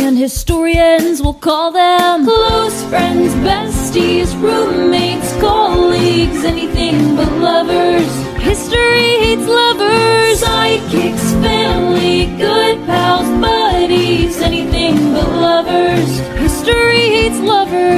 And historians will call them close friends, besties, roommates, colleagues, anything but lovers. History hates lovers, sidekicks, family, good pals, buddies, anything but lovers. History hates lovers.